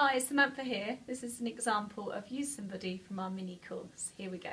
Hi, Samantha here. This is an example of Use Somebody from our mini course. Here we go.